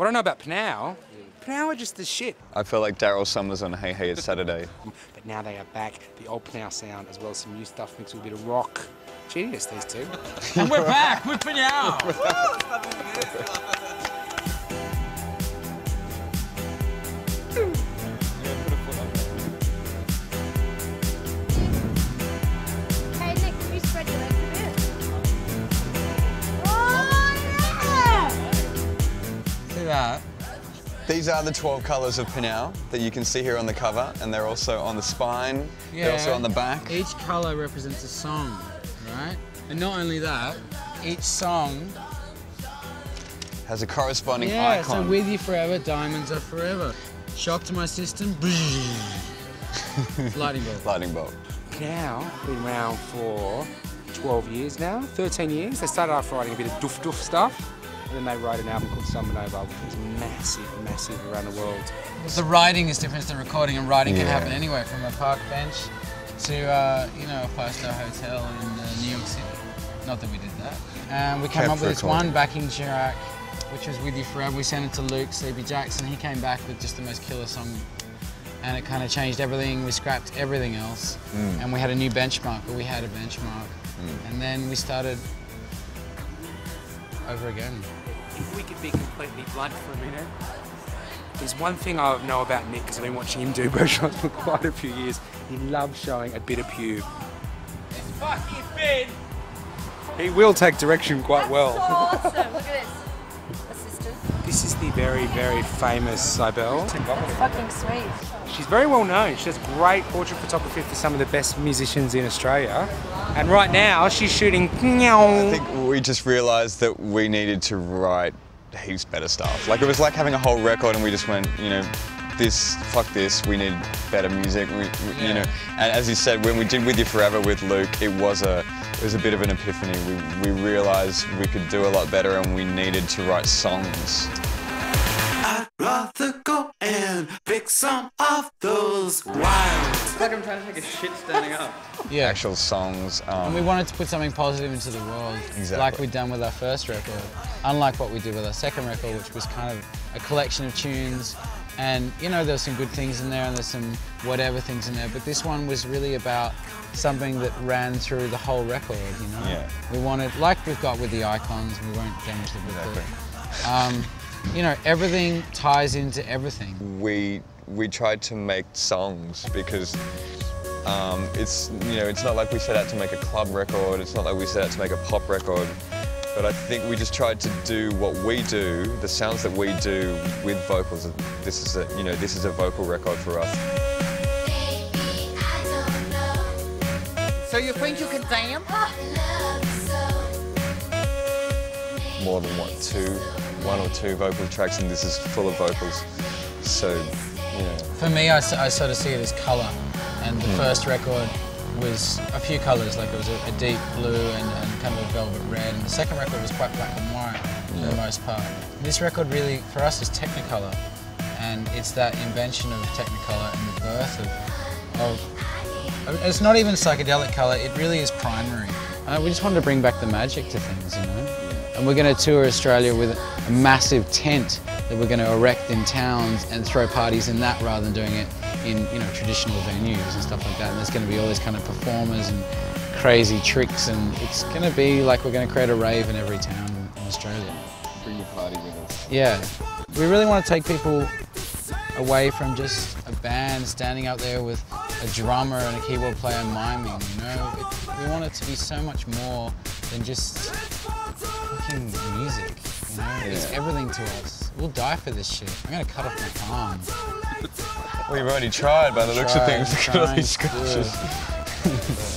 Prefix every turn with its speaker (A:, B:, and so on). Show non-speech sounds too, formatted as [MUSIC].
A: What I know about PNAU, PNAU are just the shit.
B: I feel like Daryl Somers on Hey Hey It's Saturday. [LAUGHS]
A: But now they are back. The old PNAU sound, as well as some new stuff mixed with a bit of rock. Genius, these two. [LAUGHS]
C: and we're back with PNAU. [LAUGHS]
B: These are the 12 colours of PNAU that you can see here on the cover, and they're also on the spine, yeah. they're also on the back.
C: Each color represents a song, right? And not only that, each song.
B: Has a corresponding
C: Yeah,
B: icon.
C: so with you forever, diamonds are forever. Shock to my system. [LAUGHS] Lightning bolt.
B: Lightning bolt.
A: PNAU been around for 12 years now, 13 years. They started off writing a bit of doof doof stuff, and then they wrote an album called Sambanova, which was massive, massive around the world.
C: The writing is different than recording, and writing can happen anywhere from a park bench to uh, you know a five-star hotel in uh, New York City. Not that we did that. Um, we came
B: Kept
C: up with this
B: recording.
C: one backing track, which was with you forever. We sent it to Luke Sleepy Jackson. He came back with just the most killer song, and it kind of changed everything. We scrapped everything else,
B: Mm.
C: and we had a new benchmark. But we had a benchmark, and then we started over again.
A: If we could be completely blunt for a minute, there's one thing I know about Nick, because I've been watching him do [LAUGHS] Bergeron for quite a few years. He loves showing a bit of pube.
C: It's fucking big.
A: He will take direction quite well.
D: Awesome!
A: The very, very famous Cybele.
D: Fucking sweet.
A: She's very well known. She does great portrait photography for some of the best musicians in Australia. And right now, she's shooting.
B: I think we just realised that we needed to write heaps better stuff. Like it was like having a whole record and we just went, you know, this, fuck this, we need better music, we, we- you know. And as you said, when we did With You Forever with Luke, it was a, it was a bit of an epiphany. We, we realised we could do a lot better and we needed to write songs.
E: I'd go and pick some of those wild.
F: It's like I'm trying to take a shit standing up. [LAUGHS]
C: Yeah.
B: Actual songs. Um,
C: And we wanted to put something positive into the world,
B: Exactly.
C: like we'd done with our first record. Unlike what we did with our second record, which was kind of a collection of tunes. And you know, there's some good things in there and there's some whatever things in there. But this one was really about something that ran through the whole record, you know?
B: Yeah.
C: We wanted, like we've got with the icons, we won't damage the booklet.
B: Exactly.
C: Um, you know, everything ties into everything.
B: we we tried to make songs because um, it's you know it's not like we set out to make a club record. It's not like we set out to make a pop record. But I think we just tried to do what we do, the sounds that we do with vocals. This is a you know this is a vocal record for us.
F: So you think you can dance?
B: More than what two, one or two vocal tracks, and this is full of vocals. So you know.
C: For me, I sort of see it as colour. And the first record was a few colours, like it was a, a deep blue and, and kind of a velvet red. And the second record was quite black and white for the most part. This record really, for us, is Technicolor. And it's that invention of Technicolor and the birth of, of it's not even psychedelic colour, it really is primary. Uh, we just wanted to bring back the magic to things, you know? And we're going to tour Australia with a massive tent that we're going to erect in towns and throw parties in that rather than doing it in you know traditional venues and stuff like that. And there's going to be all these kind of performers and crazy tricks, and it's going to be like we're going to create a rave in every town in Australia.
B: Bring your party with us.
C: Yeah, we really want to take people away from just a band standing out there with a drummer and a keyboard player miming. You know, it, we want it to be so much more than just fucking music. You know, it's everything to us. We'll die for this shit. I'm gonna cut off my arm.
B: Well, you've already tried by the looks of things. [LAUGHS] Look at all these scratches. [LAUGHS]